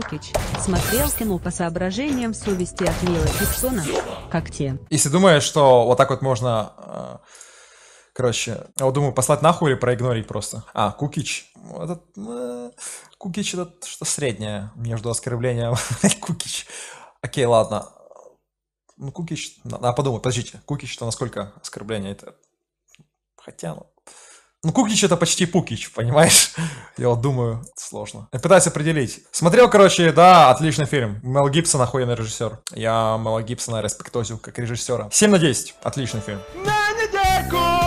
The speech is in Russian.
Кукич. Смотрел кино по соображениям совести от Мила Гибсона. Как те. Если думаешь, что вот так вот можно... э, Короче, я вот думаю, послать нахуй или проигнорить просто. А, Кукич. Этот, э, Кукич это что среднее между оскорблением Кукич. Окей, ладно. Ну, Кукич... Надо подумать, подождите. Кукич это насколько оскорбление? Это... Хотя, ну... Ну, Кукич это почти Пукич, понимаешь? Я вот думаю, сложно. Я пытаюсь определить. Смотрел, короче, да, отличный фильм. Мел Гибсон охуенный режиссер. Я Мела Гибсона респектозю как режиссера. 7 на 10. Отличный фильм. На недельку